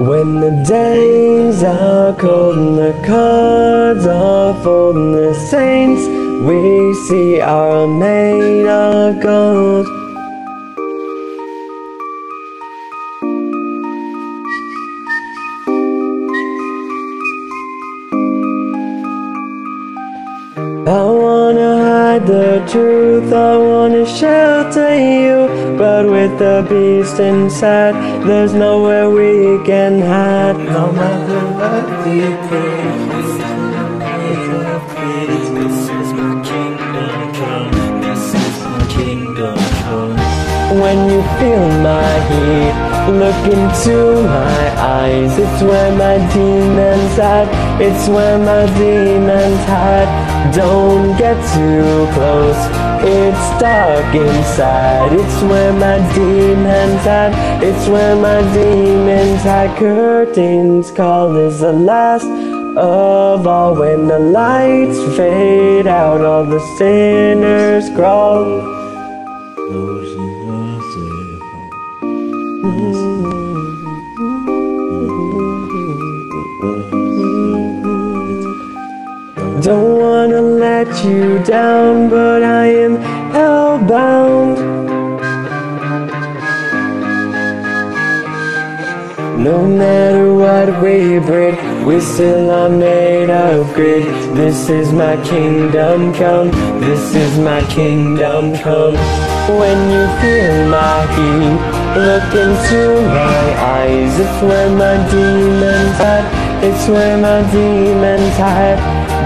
When the days are cold and the cards are fold and the saints we see are made of gold. Hide the truth, I wanna shelter you. But with the beast inside, there's nowhere we can hide. No matter what we pray, this is my kingdom come, this is my kingdom come. When you feel my heat Look into my eyes, it's where my demons hide. It's where my demons hide. Don't get too close, it's dark inside. It's where my demons hide. It's where my demons hide. Curtains call is the last of all. When the lights fade out, all the sinners crawl. Don't wanna let you down, but I am hellbound. No matter what we break, we still are made of grit. This is my kingdom come, this is my kingdom come. When you feel my heat, look into my eyes. It's where my demons hide, it's where my demons hide.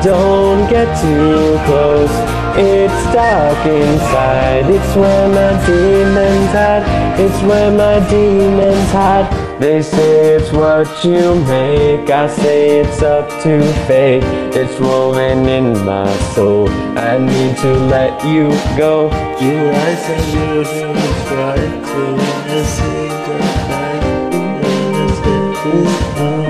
Don't get too close. It's dark inside. It's where my demons hide It's where my demons hide They say it's what you make. I say it's up to fate. It's woven in my soul. I need to let you go. You try to see when you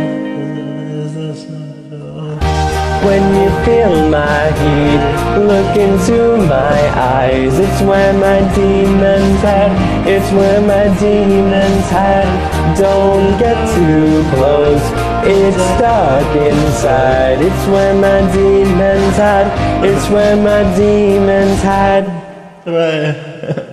feel my heat. Look into my eyes. It's where my demons hide. It's where my demons hide. Don't get too close. It's dark inside. It's where my demons hide. It's where my demons hide. Right